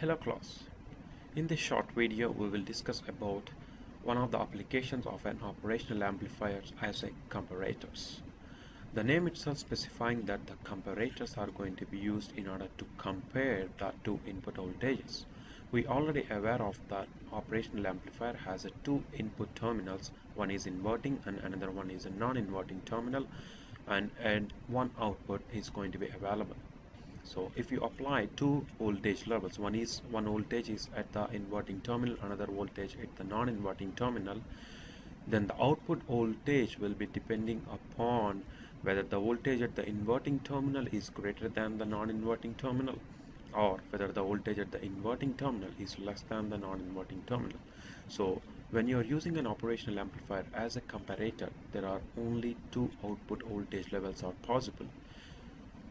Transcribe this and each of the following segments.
Hello class. In this short video we will discuss about one of the applications of an operational amplifier as a comparators. The name itself specifying that the comparators are going to be used in order to compare the two input voltages. We already aware of that operational amplifier has a two input terminals one is inverting and another one is a non-inverting terminal and, and one output is going to be available so if you apply two voltage levels one is one voltage is at the inverting terminal another voltage at the non-inverting terminal then the output voltage will be depending upon whether the voltage at the inverting terminal is greater than the non-inverting terminal or whether the voltage at the inverting terminal is less than the non-inverting terminal. So when you are using an operational amplifier as a comparator there are only two output voltage levels are possible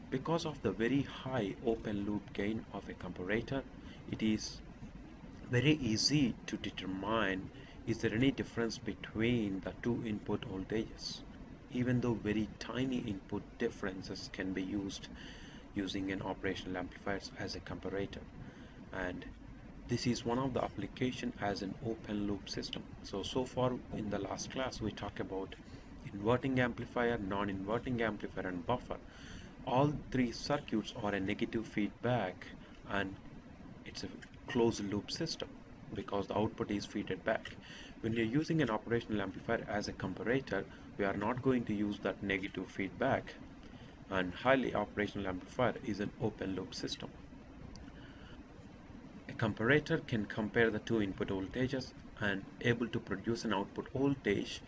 because of the very high open loop gain of a comparator, it is very easy to determine is there any difference between the two input voltages. Even though very tiny input differences can be used using an operational amplifier as a comparator. And this is one of the application as an open loop system. So, so far in the last class we talked about inverting amplifier, non-inverting amplifier and buffer all three circuits are a negative feedback and it's a closed loop system because the output is fed back. When you're using an operational amplifier as a comparator we are not going to use that negative feedback. And highly operational amplifier is an open loop system. A comparator can compare the two input voltages and able to produce an output voltage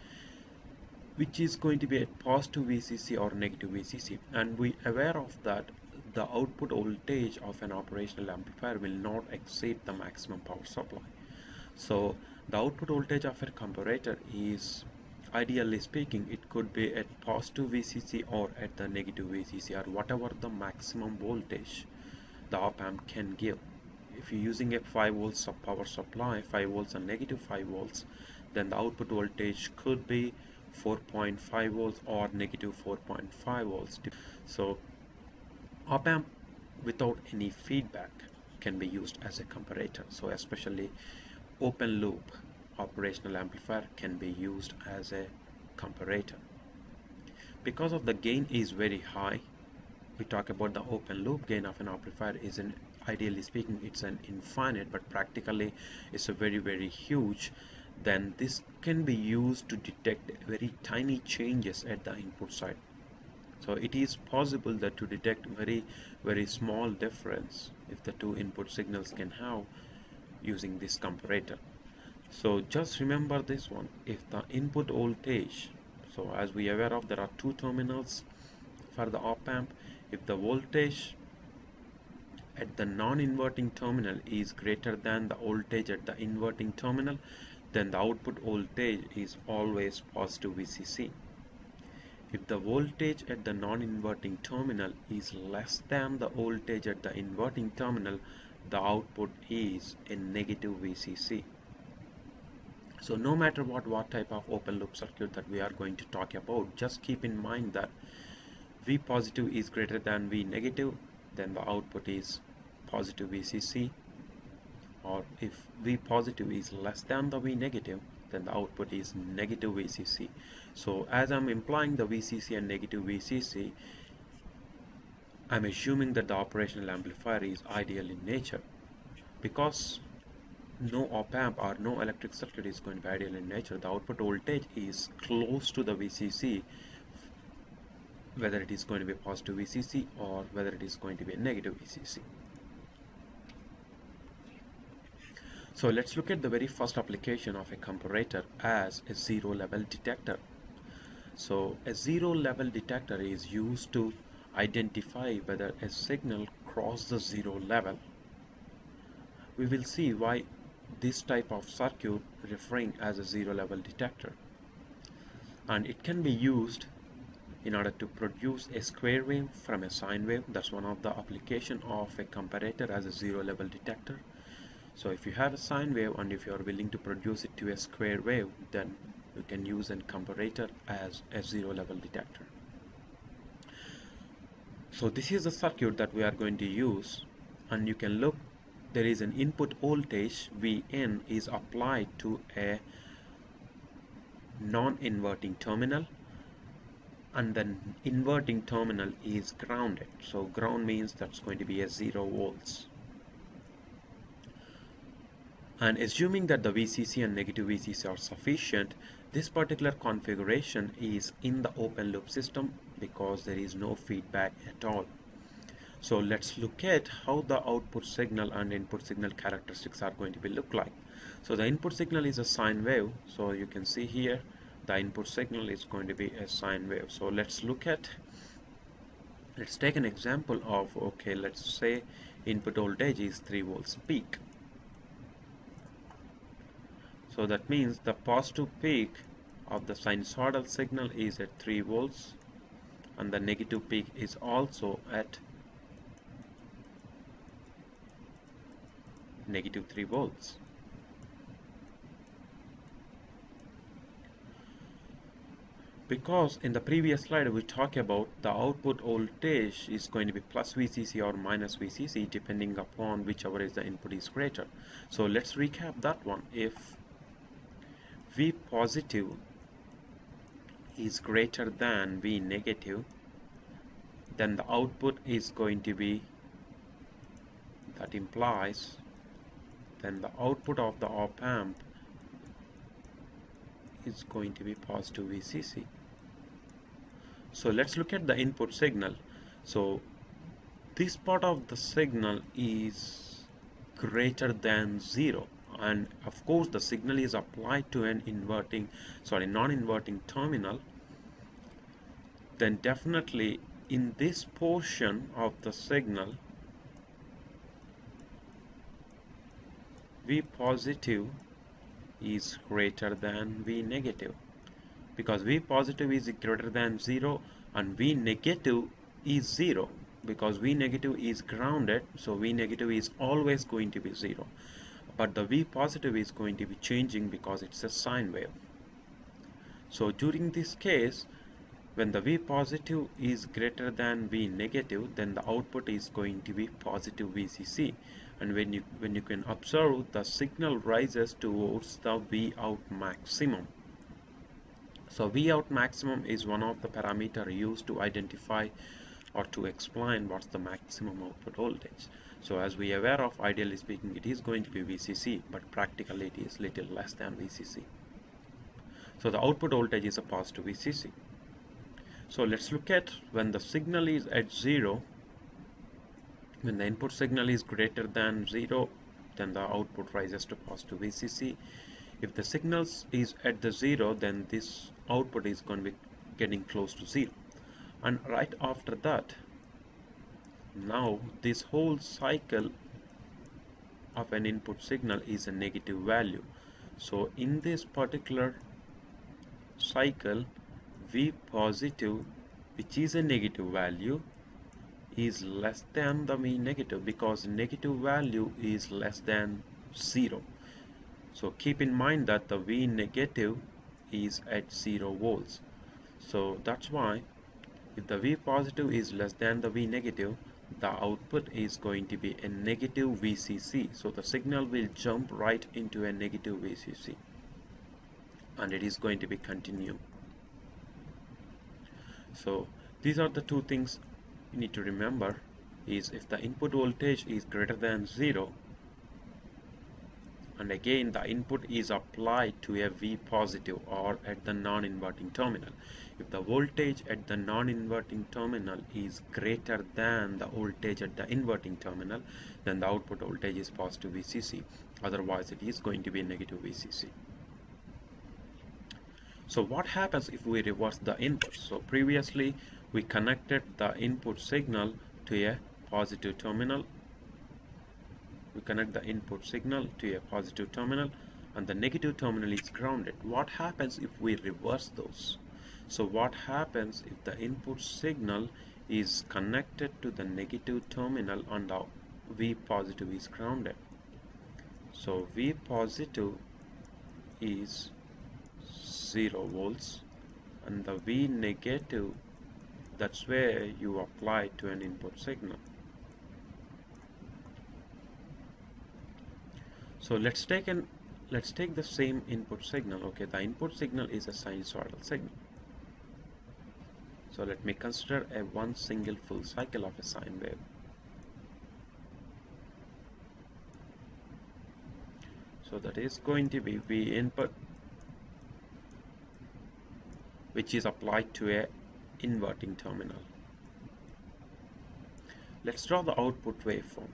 which is going to be a positive VCC or negative VCC and we aware of that the output voltage of an operational amplifier will not exceed the maximum power supply. So the output voltage of a comparator is ideally speaking it could be at positive VCC or at the negative VCC or whatever the maximum voltage the op amp can give. If you're using a 5 volts of power supply 5 volts and negative 5 volts then the output voltage could be 4.5 volts or negative 4.5 volts. So op amp without any feedback can be used as a comparator. So especially open loop operational amplifier can be used as a comparator. Because of the gain is very high we talk about the open loop gain of an amplifier is an ideally speaking it's an infinite but practically it's a very very huge then this can be used to detect very tiny changes at the input side. So it is possible that to detect very very small difference if the two input signals can have using this comparator. So just remember this one. If the input voltage so as we are aware of there are two terminals for the op amp. If the voltage at the non-inverting terminal is greater than the voltage at the inverting terminal then the output voltage is always positive VCC. If the voltage at the non-inverting terminal is less than the voltage at the inverting terminal, the output is a negative VCC. So no matter what, what type of open loop circuit that we are going to talk about, just keep in mind that V positive is greater than V negative, then the output is positive VCC or if V positive is less than the V negative then the output is negative VCC so as I'm implying the VCC and negative VCC I'm assuming that the operational amplifier is ideal in nature. Because no op amp or no electric circuit is going to be ideal in nature the output voltage is close to the VCC whether it is going to be positive VCC or whether it is going to be a negative VCC So let's look at the very first application of a comparator as a zero level detector. So a zero level detector is used to identify whether a signal crossed the zero level. We will see why this type of circuit referring as a zero level detector. And it can be used in order to produce a square wave from a sine wave. That's one of the application of a comparator as a zero level detector so if you have a sine wave and if you are willing to produce it to a square wave then you can use a comparator as a zero level detector. So this is the circuit that we are going to use and you can look there is an input voltage Vn is applied to a non-inverting terminal and then inverting terminal is grounded. So ground means that's going to be a zero volts and assuming that the VCC and negative VCC are sufficient this particular configuration is in the open loop system because there is no feedback at all. So let's look at how the output signal and input signal characteristics are going to be look like. So the input signal is a sine wave. So you can see here the input signal is going to be a sine wave. So let's look at let's take an example of okay let's say input voltage is 3 volts peak so that means the positive peak of the sinusoidal signal is at 3 volts and the negative peak is also at negative 3 volts. Because in the previous slide we talked about the output voltage is going to be plus VCC or minus VCC depending upon whichever is the input is greater. So let's recap that one. If V positive is greater than V negative then the output is going to be that implies then the output of the op amp is going to be positive VCC. So let's look at the input signal. So this part of the signal is greater than 0 and of course the signal is applied to an inverting sorry non-inverting terminal. Then definitely in this portion of the signal V positive is greater than V negative. Because V positive is greater than 0 and V negative is 0 because V negative is grounded so V negative is always going to be 0 but the V positive is going to be changing because it's a sine wave. So during this case, when the V positive is greater than V negative, then the output is going to be positive VCC. And when you when you can observe, the signal rises towards the V out maximum. So V out maximum is one of the parameter used to identify or to explain what's the maximum output voltage. So as we are aware of, ideally speaking, it is going to be VCC, but practically it is little less than VCC. So the output voltage is a positive VCC. So let's look at when the signal is at 0, when the input signal is greater than 0, then the output rises to positive VCC. If the signal is at the 0, then this output is going to be getting close to 0. And right after that, now this whole cycle of an input signal is a negative value. So in this particular cycle V positive which is a negative value is less than the V negative because negative value is less than 0 so keep in mind that the V negative is at 0 volts. So that's why if the V positive is less than the V negative the output is going to be a negative VCC so the signal will jump right into a negative VCC and it is going to be continue. So these are the two things you need to remember is if the input voltage is greater than 0 and again the input is applied to a V positive or at the non-inverting terminal. If the voltage at the non-inverting terminal is greater than the voltage at the inverting terminal then the output voltage is positive VCC otherwise it is going to be negative VCC. So what happens if we reverse the input? So previously we connected the input signal to a positive terminal we connect the input signal to a positive terminal and the negative terminal is grounded. What happens if we reverse those? So what happens if the input signal is connected to the negative terminal and the V positive is grounded? So V positive is 0 volts and the V negative that's where you apply to an input signal so let's take an let's take the same input signal okay? The input signal is a sinusoidal signal. So let me consider a one single full cycle of a sine wave. So that is going to be V input which is applied to a inverting terminal. Let's draw the output waveform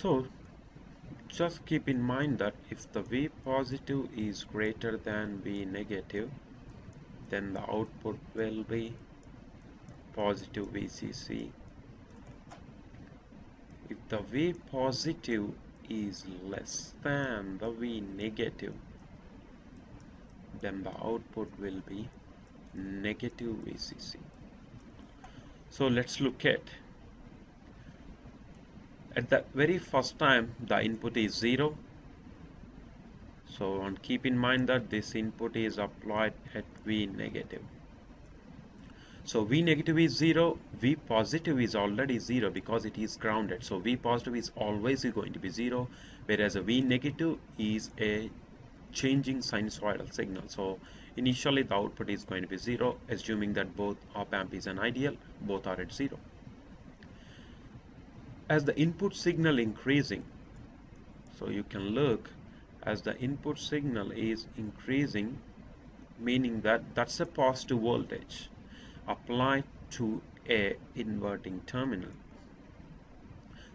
so just keep in mind that if the V positive is greater than V negative then the output will be positive VCC. If the V positive is less than the V negative then the output will be negative VCC. So let's look at at the very first time the input is 0 so and keep in mind that this input is applied at V negative so V negative is 0, V positive is already 0 because it is grounded. So V positive is always going to be 0 whereas a V negative is a changing sinusoidal signal. So initially the output is going to be 0 assuming that both op amp is an ideal, both are at 0. As the input signal increasing, so you can look as the input signal is increasing meaning that that's a positive voltage applied to a inverting terminal.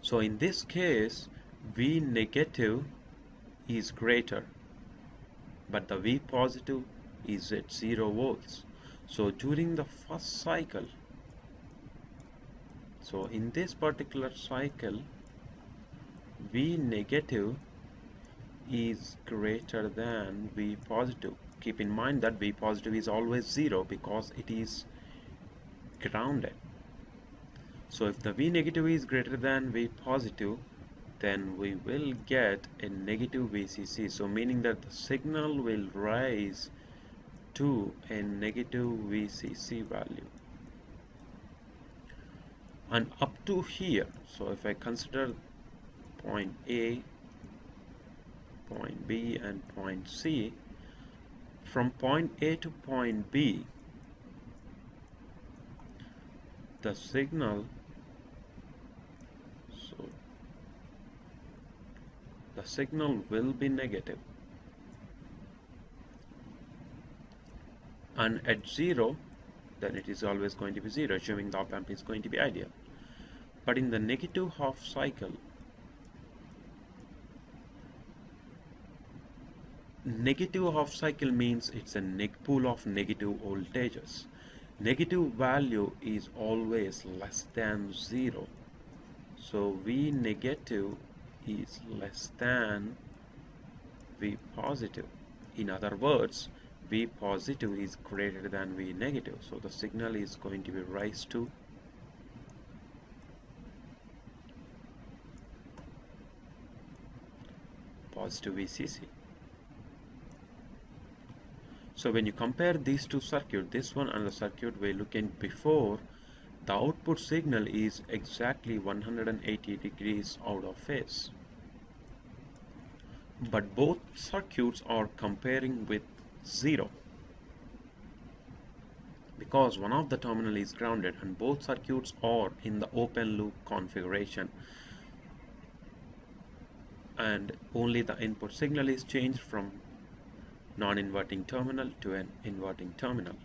So in this case, V negative is greater, but the V positive is at 0 volts. So during the first cycle, so in this particular cycle, V negative is greater than V positive. Keep in mind that V positive is always 0 because it is grounded. So if the V negative is greater than V positive then we will get a negative VCC so meaning that the signal will rise to a negative VCC value and up to here so if I consider point A point B and point C from point A to point B the signal so the signal will be negative. And at 0 then it is always going to be 0 assuming the op amp is going to be ideal but in the negative half cycle negative half cycle means it's a neg pool of negative voltages. Negative value is always less than 0 so V negative is less than V positive. In other words V positive is greater than V negative. So the signal is going to be rise to positive VCC so when you compare these two circuits, this one and the circuit we looked at before, the output signal is exactly 180 degrees out of phase. But both circuits are comparing with zero. Because one of the terminal is grounded and both circuits are in the open loop configuration and only the input signal is changed from non-inverting terminal to an inverting terminal.